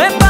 me